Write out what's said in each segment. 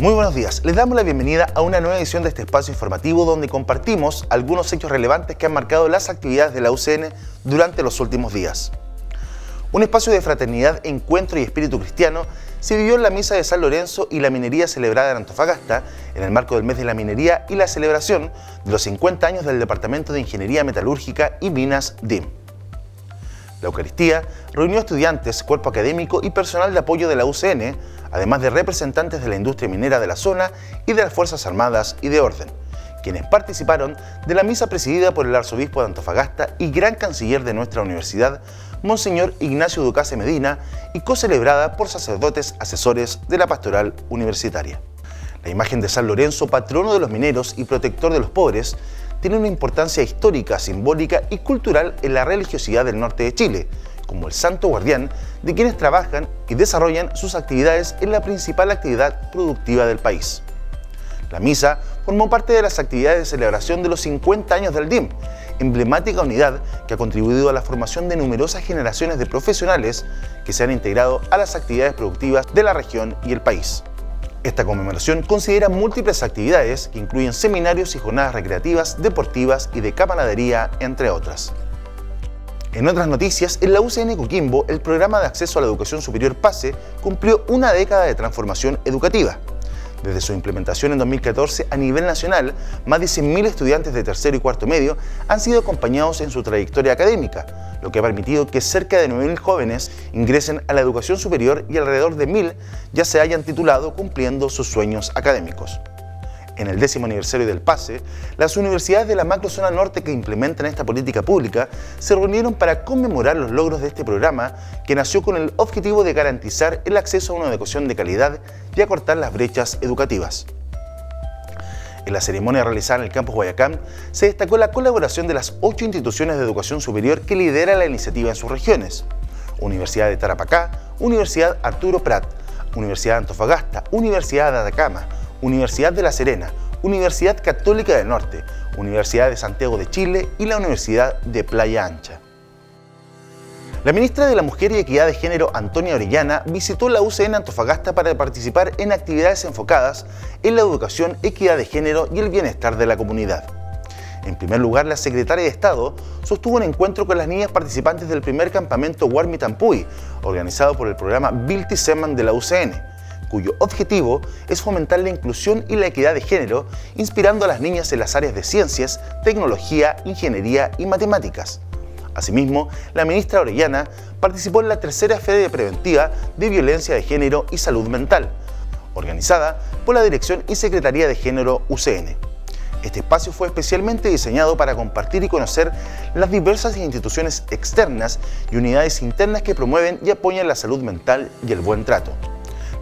Muy buenos días, les damos la bienvenida a una nueva edición de este espacio informativo donde compartimos algunos hechos relevantes que han marcado las actividades de la UCN durante los últimos días. Un espacio de fraternidad, encuentro y espíritu cristiano se vivió en la Misa de San Lorenzo y la minería celebrada en Antofagasta en el marco del mes de la minería y la celebración de los 50 años del Departamento de Ingeniería Metalúrgica y Minas DIM. La Eucaristía reunió estudiantes, cuerpo académico y personal de apoyo de la UCN, además de representantes de la industria minera de la zona y de las Fuerzas Armadas y de Orden, quienes participaron de la misa presidida por el arzobispo de Antofagasta y gran canciller de nuestra universidad, Monseñor Ignacio Ducase Medina, y co-celebrada por sacerdotes asesores de la pastoral universitaria. La imagen de San Lorenzo, patrono de los mineros y protector de los pobres, tiene una importancia histórica, simbólica y cultural en la religiosidad del norte de Chile, como el santo guardián de quienes trabajan y desarrollan sus actividades en la principal actividad productiva del país. La misa formó parte de las actividades de celebración de los 50 años del DIM, emblemática unidad que ha contribuido a la formación de numerosas generaciones de profesionales que se han integrado a las actividades productivas de la región y el país. Esta conmemoración considera múltiples actividades que incluyen seminarios y jornadas recreativas, deportivas y de capanadería, entre otras. En otras noticias, en la UCN Coquimbo, el programa de acceso a la educación superior PASE cumplió una década de transformación educativa. Desde su implementación en 2014 a nivel nacional, más de 100.000 estudiantes de tercero y cuarto medio han sido acompañados en su trayectoria académica, lo que ha permitido que cerca de 9.000 jóvenes ingresen a la educación superior y alrededor de 1.000 ya se hayan titulado cumpliendo sus sueños académicos. En el décimo aniversario del PASE, las universidades de la macrozona norte que implementan esta política pública se reunieron para conmemorar los logros de este programa que nació con el objetivo de garantizar el acceso a una educación de calidad y acortar las brechas educativas. En la ceremonia realizada en el campus Guayacán se destacó la colaboración de las ocho instituciones de educación superior que lidera la iniciativa en sus regiones. Universidad de Tarapacá, Universidad Arturo Prat, Universidad de Antofagasta, Universidad de Atacama, Universidad de La Serena, Universidad Católica del Norte, Universidad de Santiago de Chile y la Universidad de Playa Ancha. La ministra de la Mujer y Equidad de Género, Antonia Orellana, visitó la UCN Antofagasta para participar en actividades enfocadas en la educación, equidad de género y el bienestar de la comunidad. En primer lugar, la secretaria de Estado sostuvo un encuentro con las niñas participantes del primer campamento Warmi Tampuy, organizado por el programa Bilti Seman de la UCN, cuyo objetivo es fomentar la inclusión y la equidad de género, inspirando a las niñas en las áreas de ciencias, tecnología, ingeniería y matemáticas. Asimismo, la ministra Orellana participó en la tercera Feria Preventiva de Violencia de Género y Salud Mental, organizada por la Dirección y Secretaría de Género UCN. Este espacio fue especialmente diseñado para compartir y conocer las diversas instituciones externas y unidades internas que promueven y apoyan la salud mental y el buen trato.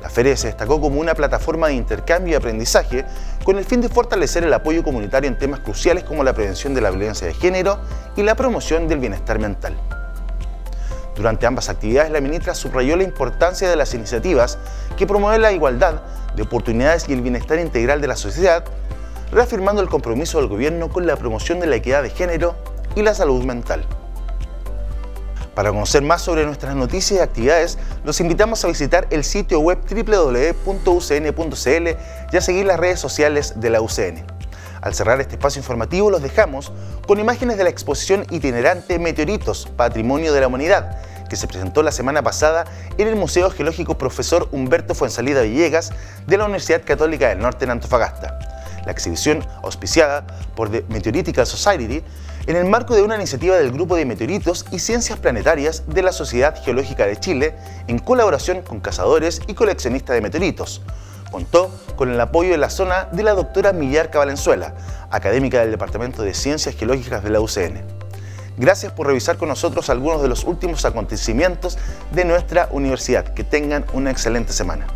La feria se destacó como una plataforma de intercambio y aprendizaje con el fin de fortalecer el apoyo comunitario en temas cruciales como la prevención de la violencia de género y la promoción del bienestar mental. Durante ambas actividades, la ministra subrayó la importancia de las iniciativas que promueven la igualdad de oportunidades y el bienestar integral de la sociedad, reafirmando el compromiso del gobierno con la promoción de la equidad de género y la salud mental. Para conocer más sobre nuestras noticias y actividades, los invitamos a visitar el sitio web www.ucn.cl y a seguir las redes sociales de la UCN. Al cerrar este espacio informativo los dejamos con imágenes de la exposición itinerante Meteoritos, Patrimonio de la Humanidad, que se presentó la semana pasada en el Museo Geológico Profesor Humberto Fuensalida Villegas de la Universidad Católica del Norte en Antofagasta. La exhibición, auspiciada por The Meteoritical Society, en el marco de una iniciativa del Grupo de Meteoritos y Ciencias Planetarias de la Sociedad Geológica de Chile, en colaboración con cazadores y coleccionistas de meteoritos. Contó con el apoyo de la zona de la doctora Millarca Valenzuela, académica del Departamento de Ciencias Geológicas de la UCN. Gracias por revisar con nosotros algunos de los últimos acontecimientos de nuestra universidad. Que tengan una excelente semana.